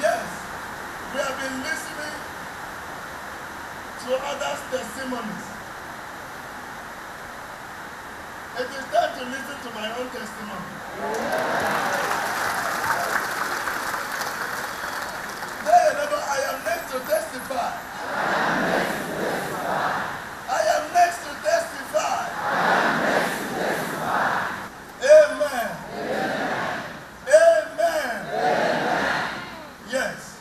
Yes. We have been listening to others' testimonies. It is time to listen to my own testimony your neighbor, I am next to testify. I am next to testify. Amen. Amen. Yes.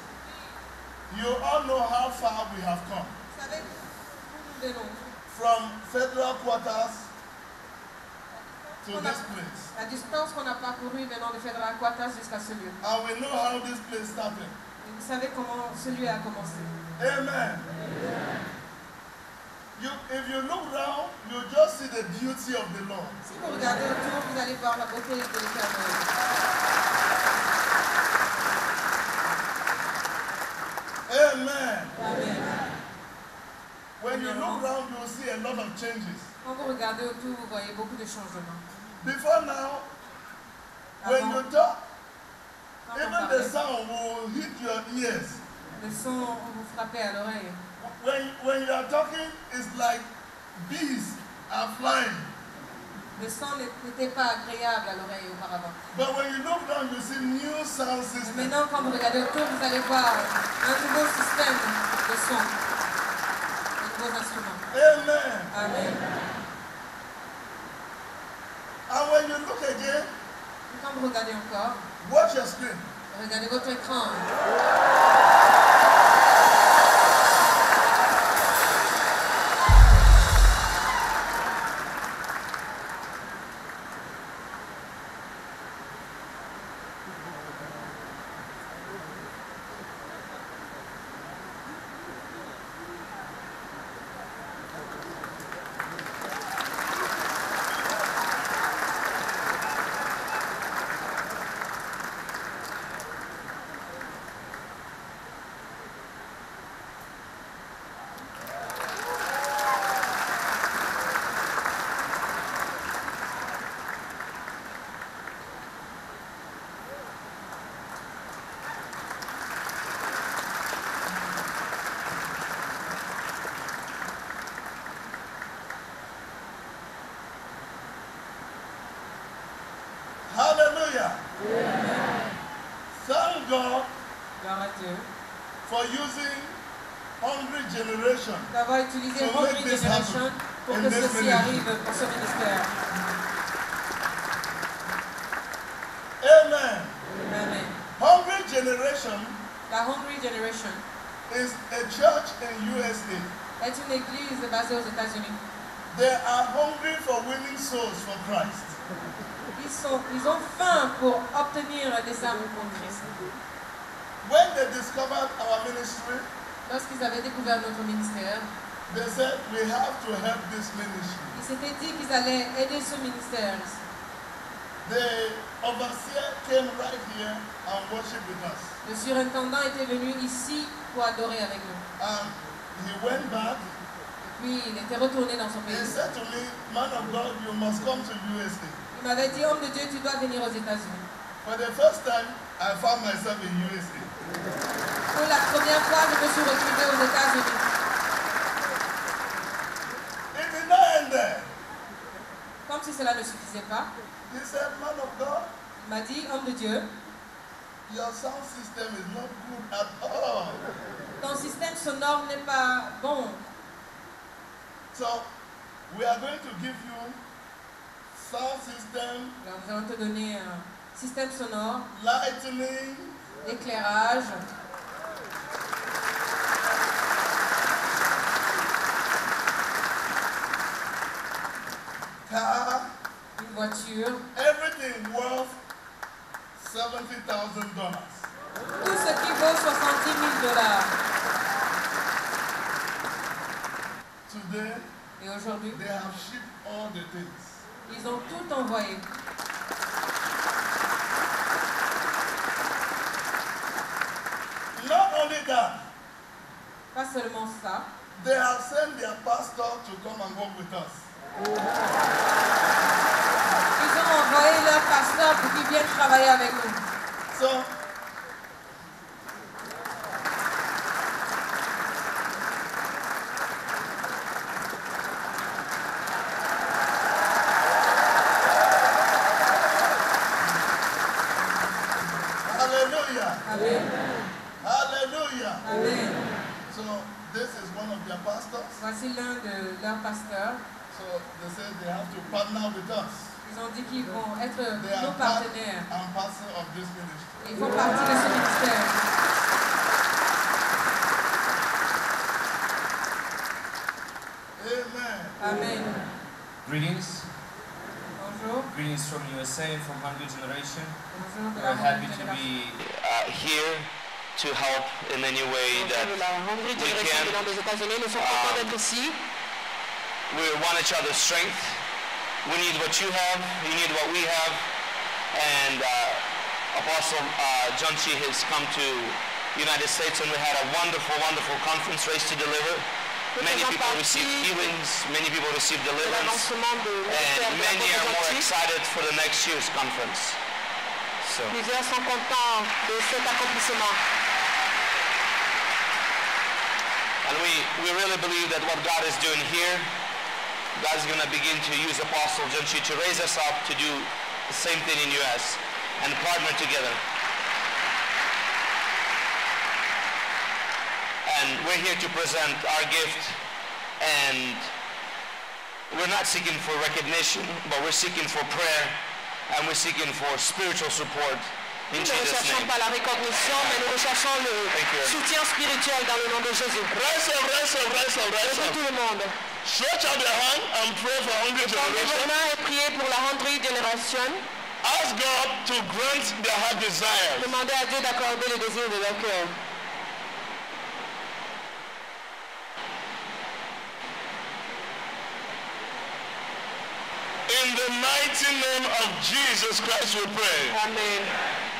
You all know how far we have come. Vous savez où nous venons From federal quarters to a- this place. La distance qu'on a parcourue venant de Federal Quarters jusqu'à ce lieu. And we know how this place started. Et vous savez comment ce lieu a commencé. Amen. You, if you look round, you just see the beauty of the Lord. Si vous regardez autour, vous allez voir la beauté de l'éternel. Amen. Amen. When you look around, you will see a lot of changes. Quand vous regardez autour, vous voyez beaucoup de changements. Before now, when you talk, even the sound will hit your ears. le son vous frappait à l'oreille. When, when you are talking, it's like bees are flying. Le son n'était pas agréable à l'oreille auparavant. But when you look down, you see new sound Mais maintenant, quand vous regardez autour, vous allez voir un nouveau système de son, de nouveaux instruments. Amen. Amen. And when you look again, Et quand vous regardez encore, watch your screen. regardez votre écran. God Gloire à Dieu. for using hungry generation. D'avoir utilisé To Hungry make this Generation happen pour que this ceci arrive pour ce ministère. Amen. Amen. Hungry generation La Hungry Generation is a church in USA. est une église basée aux États-Unis. They are hungry for winning souls for Christ. Ils, sont, ils ont faim pour obtenir des âmes pour Christ. When they discovered our ministry, Lorsqu'ils avaient découvert notre ministère, they said we have to help this ministry. ils s'étaient dit qu'ils allaient aider ce ministère. The overseer came right here and worshiped with us. Le surintendant était venu ici pour adorer avec nous. And he went back. Puis il était retourné dans son He pays. said to me, Man of God, you must come to USA. Il m'avait dit, homme de Dieu, tu dois venir aux États-Unis. For the first time, I found myself in USA. Pour la première fois, je me suis retrouvée aux États-Unis. It did not end there. Comme si cela ne suffisait pas, He said, Man of God, il m'a dit, homme de Dieu, your sound system is not good at all. ton système sonore n'est pas bon. So, we are going to give you sound system, Alors, nous allons te donner un système sonore, lightning, éclairage, car, une voiture, everything worth $70,000. tout ce qui vaut 70 000 dollars. Today, Et aujourd'hui, they have shipped all the things. ils ont tout envoyé. Not only that, Pas seulement ça, they have sent their pastor to come and work with us. ils ont envoyé leur pasteur pour qu'il vienne travailler avec nous. So, Amen. Hallelujah. Amen. So this is one of their pastors. Voici l'un de leurs pasteurs. So they said they have to partner with us. Ils ont dit qu'ils vont être They are nos part partenaires. and parcel of this ministry. Ils font partie de ce ministère. Amen. Amen. Greetings. Bonjour. Greetings from USA and from Hungry Generation. Bonjour We're happy to be uh, here to help in any way that de la Hongrie we can. venant des États-Unis. Nous sommes contents d'être ici. we want each other's strength. We need what you have. You need what we have. And uh, Apostle uh, John Chi has come to United States and we had a wonderful, wonderful conference race to deliver. Many people received healings. Many people received deliverance. l'avancement de ministère And many are more excited for the next year's conference. So. Sont contents de cet accomplissement. And we, we really believe that what God is doing here, God is going to begin to use Apostle John Chi to raise us up to do the same thing in U.S. and partner together. And we're here to present our gift and we're not seeking for recognition, but we're seeking for prayer and we're seeking for spiritual support in Nous ne Jesus' recherchons name. pas la reconnaissance, mais nous recherchons le soutien spirituel dans le nom de Jésus. Rise up, rise up, rise up, rise Pour up. tout le monde. Stretch out your hand and pray for hungry generation. mains et priez pour la Hongrie Generation. Ask God to grant their heart desires. Demandez à Dieu d'accorder les désirs de leur cœur. Mighty name of Jesus Christ we pray. Amen.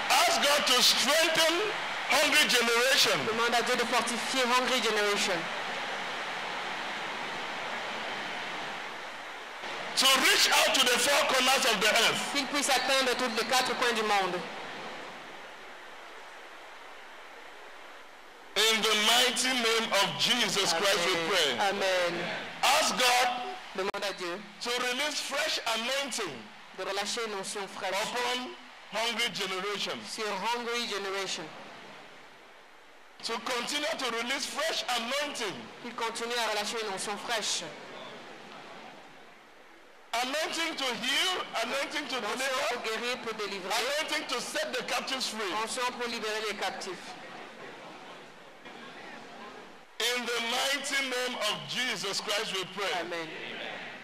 Ask God to strengthen hungry generation. Demande à Dieu de fortifier Hungry Generation. to reach out to the four corners of the earth. Qu'il puisse atteindre tous les quatre coins du monde. In the mighty name of Jesus Christ we pray. Amen. Ask God Demande à Dieu to release fresh anointing de relâcher une onction fraîche upon hungry generation. sur Hungry Generation. To continue to release fresh anointing. Qu'il continue à relâcher une onction fraîche. Anointing to heal, anointing to deliver, pour guérir, pour délivrer. anointing to set the captives free. Onction pour libérer les captifs. In the mighty name of Jesus Christ we pray. Amen.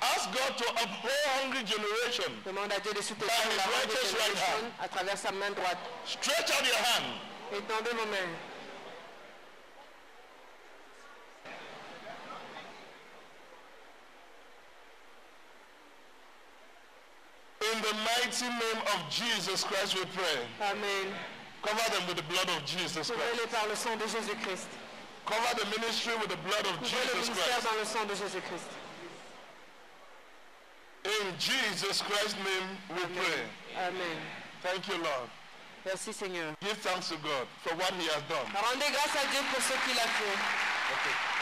Ask God to uphold hungry generation. Demande à Dieu de soutenir By his la righteous right Generation à travers sa main droite. Stretch out your hand. Étendez vos mains. In the mighty name of Jesus Christ we pray. Amen. Cover them with the blood of Jesus Christ. Par le sang de Jésus-Christ. Cover the ministry with the blood of Couvrez le Jesus ministère Christ. dans le sang de Jésus-Christ. In Jesus Christ's name we pray. Amen. Thank you, Lord. Merci Seigneur. Give thanks to God for what he has done. Rendez grâce à Dieu pour ce qu'il a fait. Okay.